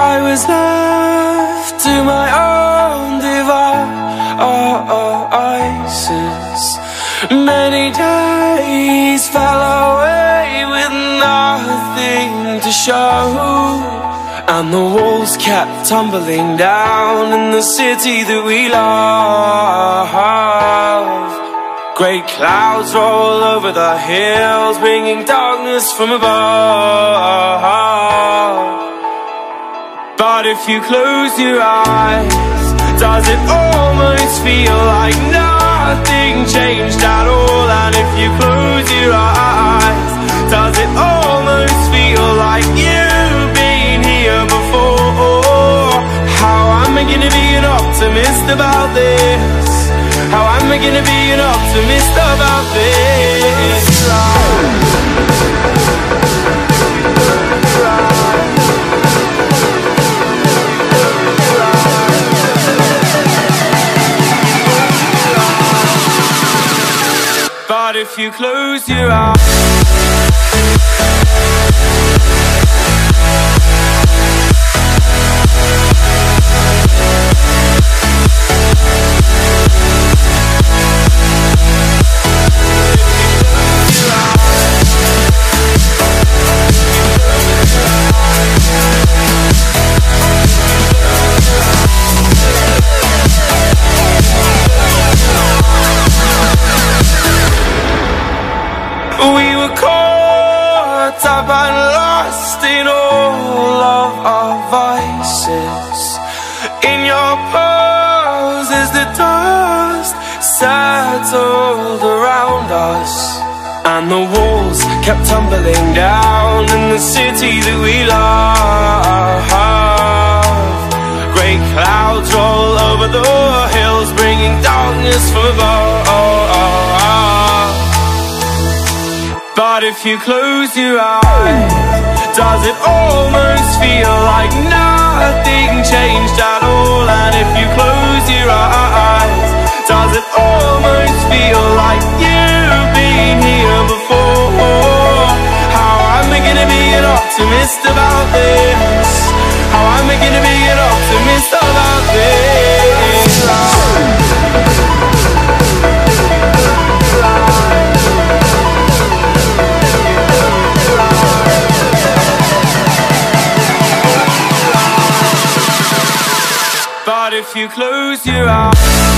I was left to my own devices. Many days fell away with nothing to show. And the walls kept tumbling down in the city that we love. Great clouds roll over the hills Bringing darkness from above if you close your eyes Does it almost feel like nothing changed at all? And if you close your eyes Does it almost feel like you've been here before? How am I gonna be an optimist about this? How am I gonna be an optimist about this? You close your eyes In your pose as the dust settled around us And the walls kept tumbling down in the city that we love Great clouds roll over the hills bringing darkness from above but if you close your eyes Does it almost feel like nothing changed at all? And if you close your eyes Does it almost feel like you've been here before? How am I gonna be an optimist about this? How am I gonna be an optimist about this? You close your eyes